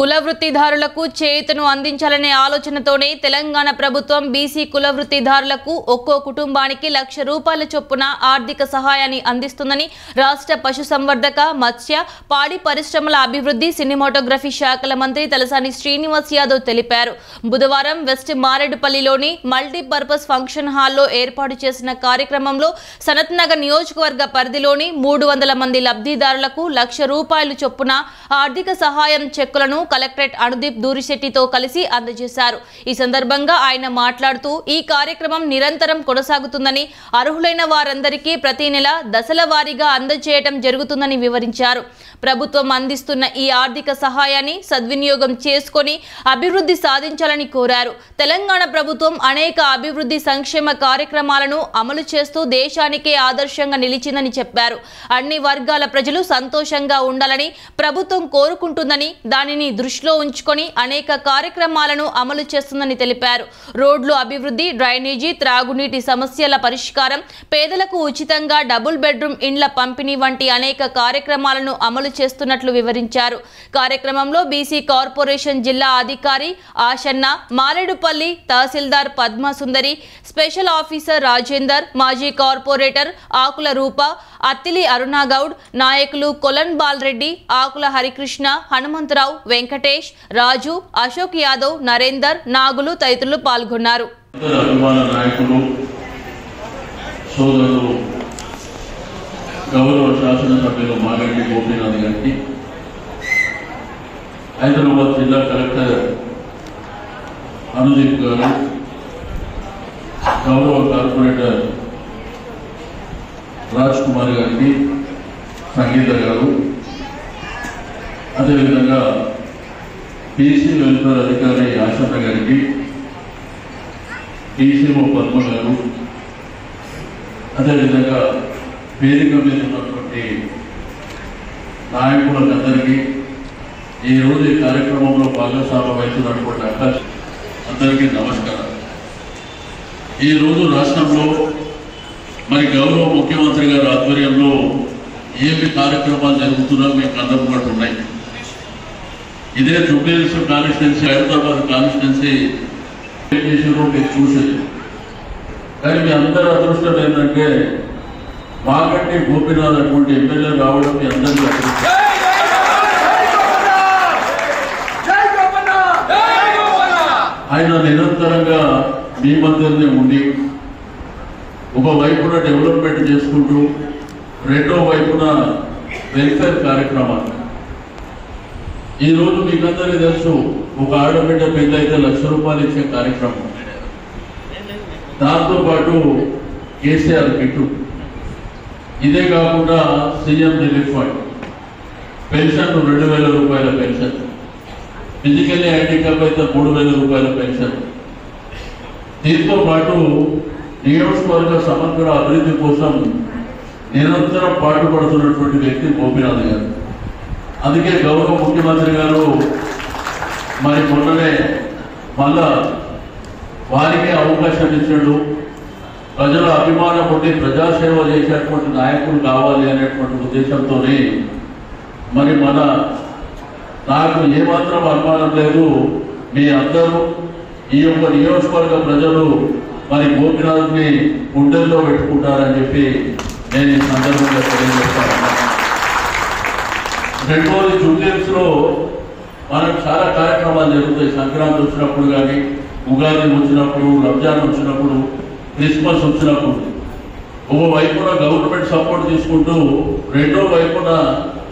కుల వృత్తిదారులకు చేయుతను అందించాలనే ఆలోచనతోనే తెలంగాణ ప్రభుత్వం బీసీ కుల వృత్తిదారులకు ఒక్కో కుటుంబానికి లక్ష రూపాయల చొప్పున ఆర్థిక సహాయాన్ని అందిస్తుందని రాష్ట్ర పశుసంవర్ధక మత్స్య పాడి పరిశ్రమల అభివృద్ధి సినిమాటోగ్రఫీ శాఖల మంత్రి తలసాని శ్రీనివాస్ యాదవ్ తెలిపారు. బుధవారం వెస్ట్ మారేడుపల్లిలోని మల్టీపర్పస్ ఫంక్షన్ హాల్లో ఏర్పాటు చేసిన కార్యక్రమంలో సనత్ నగర్ నియోజకవర్గ పరిధిలోని మూడు వందల మంది లబ్ధిదారులకు లక్ష రూపాయలు చొప్పున ఆర్థిక సహాయం చెక్కులను కలెక్టరేట్ అనుదీప్ దూరిశెట్టితో కలిసి అందజేశారు. ఈ సందర్భంగా ఆయన మాట్లాడుతూ ఈ కార్యక్రమం నిరంతరం కొనసాగుతుందని అర్హులైన వారందరికీ ప్రతి నెల దశల వారీగా అందజేయటం జరుగుతుందని వివరించారు. ప్రభుత్వం అందిస్తున్న ఈ ఆర్థిక సహాయాన్ని సద్వినియోగం చేసుకొని అభివృద్ధి సాధించాలని కోరారు. తెలంగాణ ప్రభుత్వం అనేక అభివృద్ధి సంక్షేమ కార్యక్రమాలను అమలు చేస్తూ దేశానికే ఆదర్శంగా నిలిచిందని చెప్పారు. అన్ని వర్గాల ప్రజలు సంతోషంగా ఉండాలని ప్రభుత్వం కోరుకుంటుందని దానిని దృష్టిలో ఉంచుకొని అనేక కార్యక్రమాలను అమలు చేస్తుందని తెలిపారు. రోడ్లు అభివృద్ధి డ్రైనేజీ త్రాగునీటి సమస్యల పరిష్కారం పేదలకు ఉచితంగా డబుల్ బెడ్రూమ్ ఇండ్ల పంపిణీ వంటి అనేక కార్యక్రమాలను అమలు చేస్తున్నట్లు వివరించారు. కార్యక్రమంలో బీసీ కార్పొరేషన్ జిల్లా అధికారి ఆశన్న మాలేడుపల్లి తహసీల్దార్ పద్మసుందరి స్పెషల్ ఆఫీసర్ రాజేందర్ మాజీ కార్పొరేటర్ ఆకుల రూప అత్తిలి అరుణాగౌడ్ నాయకులు కొలన్ బాల్రెడ్డి ఆకుల హరికృష్ణ హనుమంతరావు వెంకటేష్ రాజు అశోక్ యాదవ్ నరేందర్ నాగులు తదితరులు పాల్గొన్నారు. గౌరవ శాసనసభ్యులు మాగంటి గోపీనాథ్ గారికి హైదరాబాద్ జిల్లా కలెక్టర్ అనుదీప్ గారు గౌరవ కార్పొరేటర్ రాజ్ కుమార్ గారికి సంగీత గారు అదేవిధంగా బీసీ వెల్ఫేర్ అధికారి ఆశన్న గారికి డీసీఓ పద్మ గారు అదేవిధంగా వేదిక మీద ఉన్నటువంటి నాయకులందరికీ ఈ ఈ కార్యక్రమంలో భాగస్వామ్యం అవుతున్నటువంటి అవకాశం అందరికీ నమస్కారం. ఈ రోజు రాష్ట్రంలో మరి గౌరవ ముఖ్యమంత్రి గారి ఆధ్వర్యంలో ఏమి కార్యక్రమాలు జరుగుతున్నా మీకు అందరికీ ఉన్నాయి. ఇదే జుబ్లీహిల్స్ కాన్స్టిట్యున్సీ హైదరాబాద్ కాన్స్టిట్యున్సీ ఏం చేసారో మీరు చూసేది. కానీ మీ అందరి అదృష్టం ఏంటంటే మాగంటి గోపీనాథ్ అటువంటి ఎమ్మెల్యే రావడం మీ అందరికీ అదృష్టం. ఆయన నిరంతరంగా మీ మధ్యనే ఉండి ఒక వైపున డెవలప్మెంట్ చేసుకుంటూ రెండో వైపున వెల్ఫేర్ కార్యక్రమాలు. ఈ రోజు మీకందరికీ తెలుసు ఒక ఆడబిడ్డ పెద్ద అయితే లక్ష రూపాయలు ఇచ్చే కార్యక్రమం. దాంతో పాటు కేసీఆర్ కిట్టు. ఇదే కాకుండా సీఎం రిలీఫ్ ఫండ్. పెన్షన్ రెండు వేల రూపాయల పెన్షన్. ఫిజికల్లీ హ్యాండిక్యాప్ అయితే మూడు వేల రూపాయల పెన్షన్. దీంతో పాటు నియోజకవర్గ సమగ్ర అభివృద్ధి కోసం నిరంతరం పాటుపడుతున్నటువంటి వ్యక్తి గోపినాథ్ గారు. అందుకే గౌరవ ముఖ్యమంత్రి గారు మరి మొన్ననే మళ్ళా వారికి అవకాశం ఇచ్చాడు. ప్రజల అభిమానం ఉండి ప్రజాసేవ చేసేటువంటి నాయకులు కావాలి అనేటువంటి ఉద్దేశంతోనే మరి మన నాకు ఏమాత్రం అనుమానం లేదు. మీ అందరూ ఈ యొక్క నియోజకవర్గ ప్రజలు మరి గోపినాథ్ని గుండెల్లో పెట్టుకుంటారని చెప్పి నేను ఈ సందర్భంగా తెలియజేస్తాను. రెండోది జూబ్లీస్లో మనకు చాలా కార్యక్రమాలు జరుగుతాయి. సంక్రాంతి వచ్చినప్పుడు కానీ ఉగాది వచ్చినప్పుడు రంజాన్ వచ్చినప్పుడు క్రిస్మస్ వచ్చినప్పుడు. ఒక వైపున గవర్నమెంట్ సపోర్ట్ తీసుకుంటూ రెండో వైపున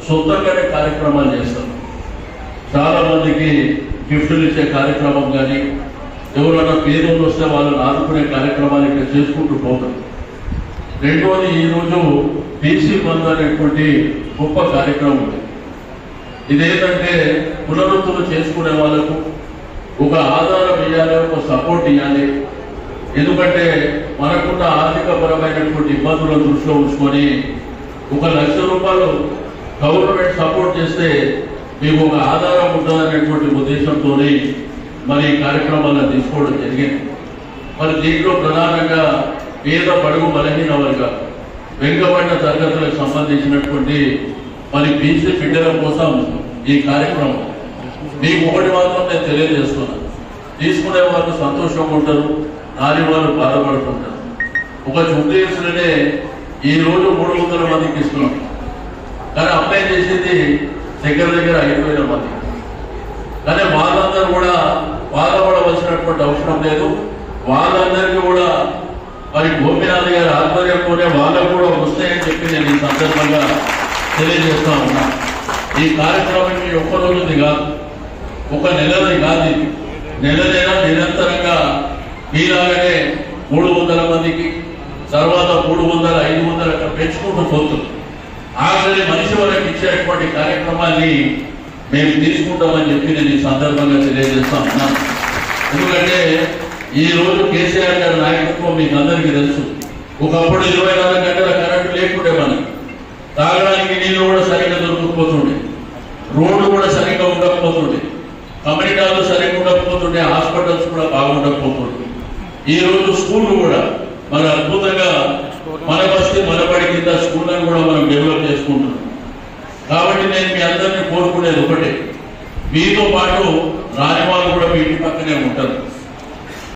సొంతంగానే కార్యక్రమాలు చేస్తాం. చాలా మందికి గిఫ్టులు ఇచ్చే కార్యక్రమం కానీ ఎవరైనా పేదలు వస్తే వాళ్ళని ఆదుకునే కార్యక్రమాలు ఇక్కడ చేసుకుంటూ పోతాం. రెండోది ఈరోజు బీసీ బంద్ అనేటువంటి గొప్ప కార్యక్రమం ఉంది. ఇదేంటంటే పునరుత్తులు చేసుకునే వాళ్ళకు ఒక ఆధారం ఇవ్వాలి ఒక సపోర్ట్ ఇవ్వాలి ఎందుకంటే మనకున్న ఆర్థిక పరమైనటువంటి ఇబ్బందులను దృష్టిలో ఉంచుకొని ఒక లక్ష రూపాయలు గవర్నమెంట్ సపోర్ట్ చేస్తే మీకు ఒక ఆధారం ఉంటుందనేటువంటి ఉద్దేశంతో మరి ఈ కార్యక్రమాలను తీసుకోవడం జరిగింది. మరి దీంట్లో ప్రధానంగా పేద పడుగు బలహీన వర్గ వెనుకబడిన తరగతులకు సంబంధించినటువంటి మరి బీసీ బిడ్డల కోసం ఈ కార్యక్రమం. మీకు ఒకటి మాత్రం నేను తెలియజేస్తున్నా. తీసుకునే వాళ్ళు సంతోషంగా ఉంటారు నాని వాళ్ళు బాధపడుతుంటారు ఒక చుట్టేసులనే ఈ రోజు మూడు వందల మందికి ఇస్తున్నాం. కానీ అప్లై చేసేది దగ్గర దగ్గర ఐదు వేల మంది. కానీ వాళ్ళందరూ కూడా బాధపడవలసినటువంటి అవసరం లేదు. వాళ్ళందరికీ కూడా మరి గోపినాథ్ గారి ఆధ్వర్యంలోనే వాళ్ళకు కూడా వస్తాయని చెప్పి నేను ఈ సందర్భంగా తెలియజేస్తా ఉన్నా. ఈ కార్యక్రమం మీ ఒక్క రోజుది కాదు. ఒక నెలది కాదు ఇది. నిరంతరంగా మీలాగనే మూడు వందల మందికి తర్వాత మూడు వందల ఐదు వందల అట్లా పెంచుకుంటూ పోతుంది ఆఖరి మనిషి వరకు ఇచ్చేటువంటి కార్యక్రమాన్ని మేము తీసుకుంటామని చెప్పి నేను ఈ సందర్భంగా తెలియజేస్తా ఉన్నాను ఎందుకంటే ఈ రోజు కేసీఆర్ గారి నాయకత్వం మీకు అందరికీ తెలుసు. ఒకప్పుడు ఇరవై నాలుగు గంటల కరెంటు లేకుండే మనకి. తాగడానికి నీళ్ళు కూడా సరిగ్గా దొరకకపోతుండే. రోడ్లు కూడా సరిగ్గా ఉండకపోతుండే. కమ్యూనిటాలు సరిగ్గా ఉండకపోతుండే. హాస్పిటల్స్ కూడా బాగుండకపోతుండే. ఈ రోజు స్కూళ్ళు కూడా మన అద్భుతంగా మన బస్తీ మనబడి కింద స్కూళ్ళను కూడా మనం డెవలప్ చేసుకుంటున్నాం. కాబట్టి నేను మీ అందరినీ కోరుకునేది ఒకటే. మీతో పాటు రాని వాళ్ళు కూడా మీ ఇంటి పక్కనే ఉంటారు.